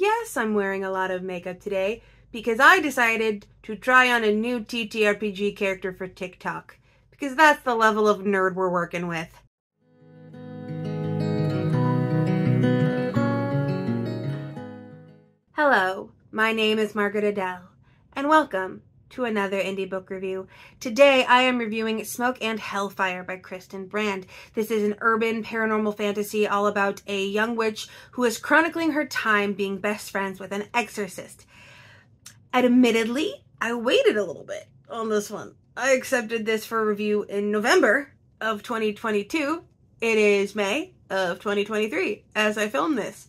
yes, I'm wearing a lot of makeup today because I decided to try on a new TTRPG character for TikTok because that's the level of nerd we're working with. Hello, my name is Margaret Adelle, and welcome to another indie book review. Today I am reviewing Smoke and Hellfire by Kristen Brand. This is an urban paranormal fantasy all about a young witch who is chronicling her time being best friends with an exorcist. Admittedly, I waited a little bit on this one. I accepted this for review in November of 2022. It is May of 2023 as I film this.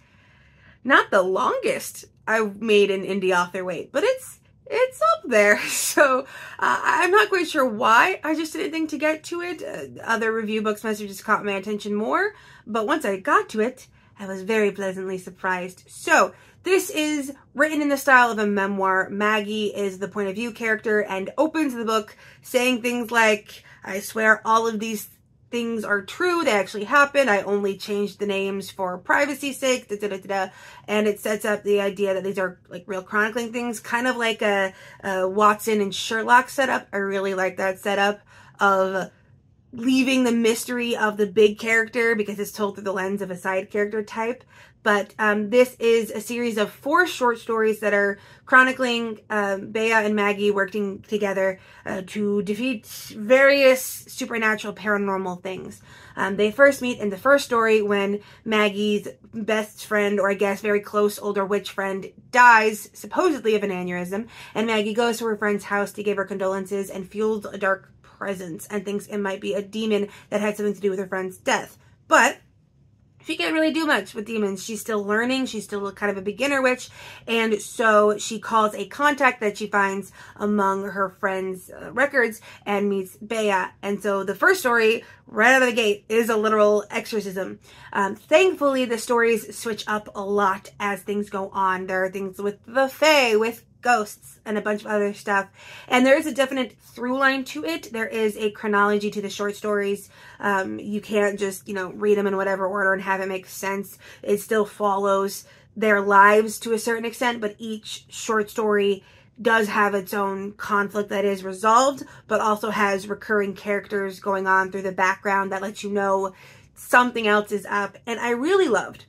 Not the longest I've made an indie author wait, but it's it's up there. So uh, I'm not quite sure why. I just didn't think to get to it. Uh, other review books messages caught my attention more, but once I got to it, I was very pleasantly surprised. So this is written in the style of a memoir. Maggie is the point of view character and opens the book saying things like, I swear all of these things are true. They actually happened. I only changed the names for privacy sake. Da, da, da, and it sets up the idea that these are like real chronicling things, kind of like a, a Watson and Sherlock setup. I really like that setup of leaving the mystery of the big character because it's told through the lens of a side character type. But um, this is a series of four short stories that are chronicling um, Bea and Maggie working together uh, to defeat various supernatural paranormal things. Um, they first meet in the first story when Maggie's best friend, or I guess very close older witch friend, dies supposedly of an aneurysm, and Maggie goes to her friend's house to give her condolences and feels a dark presence and thinks it might be a demon that had something to do with her friend's death. But she can't really do much with demons. She's still learning. She's still kind of a beginner witch. And so she calls a contact that she finds among her friends' uh, records and meets Bea. And so the first story, right out of the gate, is a literal exorcism. Um, thankfully, the stories switch up a lot as things go on. There are things with the Fae, with ghosts and a bunch of other stuff. And there is a definite through line to it. There is a chronology to the short stories. Um, you can't just, you know, read them in whatever order and have it make sense. It still follows their lives to a certain extent, but each short story does have its own conflict that is resolved, but also has recurring characters going on through the background that lets you know something else is up. And I really loved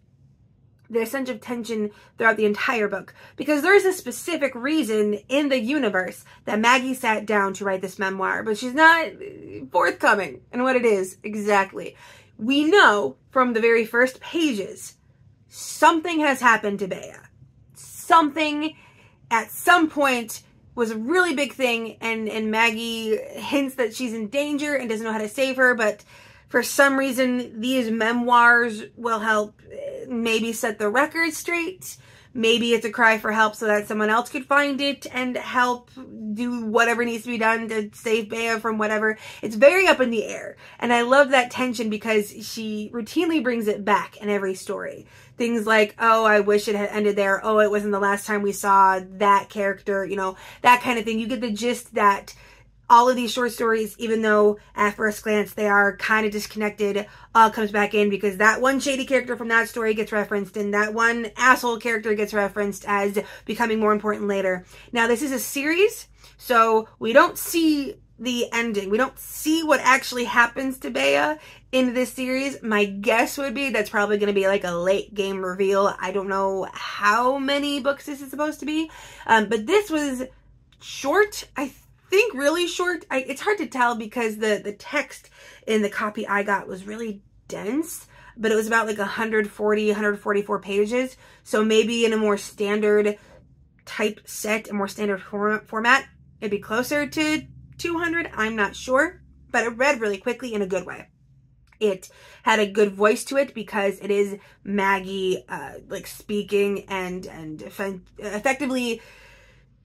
the sense of tension throughout the entire book because there's a specific reason in the universe that Maggie sat down to write this memoir, but she's not forthcoming in what it is exactly. We know from the very first pages something has happened to Bea. Something at some point was a really big thing and and Maggie hints that she's in danger and doesn't know how to save her, but for some reason these memoirs will help maybe set the record straight. Maybe it's a cry for help so that someone else could find it and help do whatever needs to be done to save Bea from whatever. It's very up in the air. And I love that tension because she routinely brings it back in every story. Things like, oh, I wish it had ended there. Oh, it wasn't the last time we saw that character, you know, that kind of thing. You get the gist that all of these short stories, even though at first glance they are kind of disconnected, all comes back in because that one shady character from that story gets referenced and that one asshole character gets referenced as becoming more important later. Now, this is a series, so we don't see the ending. We don't see what actually happens to Bea in this series. My guess would be that's probably going to be like a late game reveal. I don't know how many books this is supposed to be, um, but this was short. I think really short. I, it's hard to tell because the, the text in the copy I got was really dense, but it was about like 140, 144 pages. So maybe in a more standard type set, a more standard for, format, it'd be closer to 200. I'm not sure, but it read really quickly in a good way. It had a good voice to it because it is Maggie, uh, like speaking and, and effectively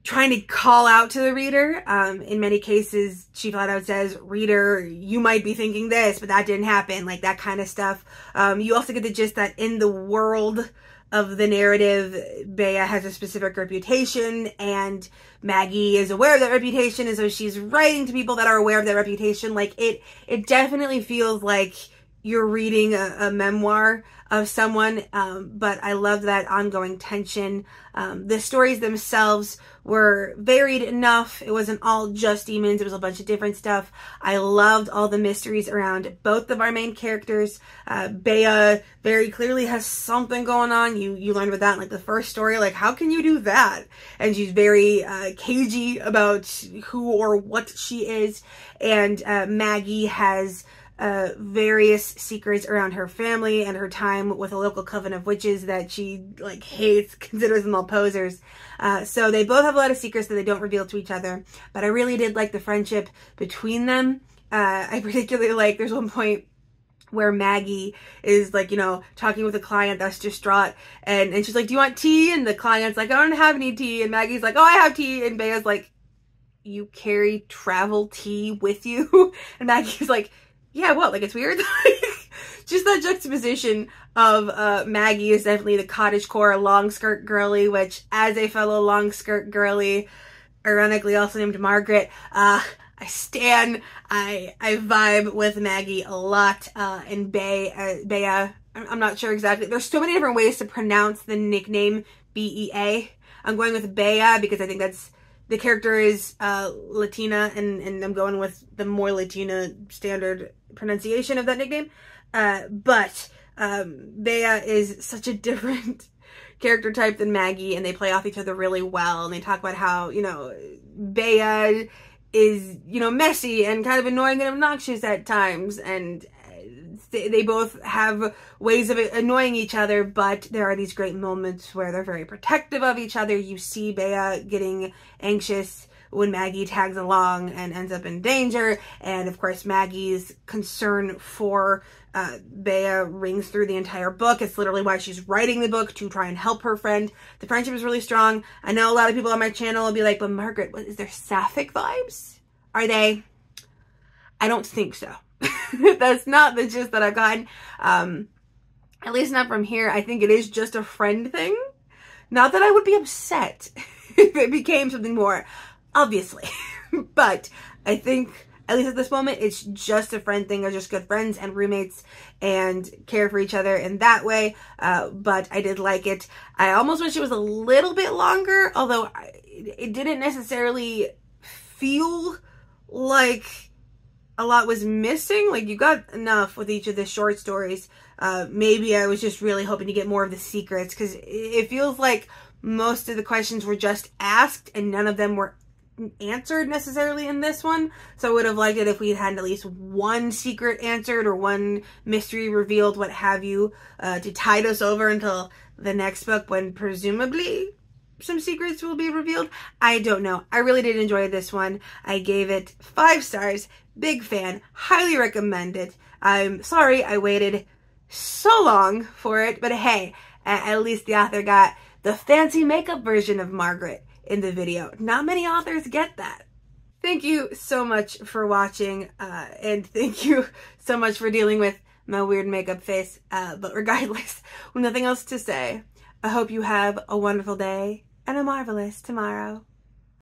trying to call out to the reader. Um, in many cases, she flat out says, reader, you might be thinking this, but that didn't happen, like that kind of stuff. Um, you also get the gist that in the world of the narrative, Bea has a specific reputation and Maggie is aware of that reputation. And so she's writing to people that are aware of that reputation. Like it, it definitely feels like you're reading a, a memoir of someone, um, but I love that ongoing tension. Um, the stories themselves were varied enough. It wasn't all just demons. It was a bunch of different stuff. I loved all the mysteries around both of our main characters. Uh, Bea very clearly has something going on. You, you learned about that in like the first story. Like, how can you do that? And she's very, uh, cagey about who or what she is. And, uh, Maggie has, uh, various secrets around her family and her time with a local coven of witches that she like hates, considers them all posers. Uh, so they both have a lot of secrets that they don't reveal to each other. But I really did like the friendship between them. Uh, I particularly like, there's one point where Maggie is like, you know, talking with a client that's distraught and, and she's like, do you want tea? And the client's like, I don't have any tea. And Maggie's like, oh, I have tea. And Bea's like, you carry travel tea with you? And Maggie's like, yeah, what? Like it's weird. Just that juxtaposition of uh, Maggie is definitely the cottage core long skirt girly, which as a fellow long skirt girly, ironically also named Margaret, uh, I stan, I I vibe with Maggie a lot, uh, and Bay, uh, Bea, I'm not sure exactly. There's so many different ways to pronounce the nickname B-E-A. I'm going with Bea because I think that's the character is uh, Latina, and, and I'm going with the more Latina standard pronunciation of that nickname. Uh, but um, Bea is such a different character type than Maggie, and they play off each other really well. And they talk about how, you know, Bea is, you know, messy and kind of annoying and obnoxious at times. And they both have ways of annoying each other, but there are these great moments where they're very protective of each other. You see Bea getting anxious when Maggie tags along and ends up in danger. And of course, Maggie's concern for uh, Bea rings through the entire book. It's literally why she's writing the book to try and help her friend. The friendship is really strong. I know a lot of people on my channel will be like, but Margaret, what, is there sapphic vibes? Are they? I don't think so. That's not the gist that I've gotten. Um, at least not from here. I think it is just a friend thing. Not that I would be upset if it became something more obviously. but I think, at least at this moment, it's just a friend thing. They're just good friends and roommates and care for each other in that way. Uh, but I did like it. I almost wish it was a little bit longer, although I, it didn't necessarily feel like a lot was missing. Like you got enough with each of the short stories. Uh, maybe I was just really hoping to get more of the secrets because it feels like most of the questions were just asked and none of them were answered necessarily in this one. So I would have liked it if we had at least one secret answered or one mystery revealed, what have you, uh, to tide us over until the next book when presumably some secrets will be revealed. I don't know. I really did enjoy this one. I gave it five stars. Big fan. Highly recommended. I'm sorry I waited so long for it, but hey, at least the author got the fancy makeup version of Margaret in the video. Not many authors get that. Thank you so much for watching, uh, and thank you so much for dealing with my weird makeup face. Uh, but regardless, with nothing else to say, I hope you have a wonderful day and a marvelous tomorrow.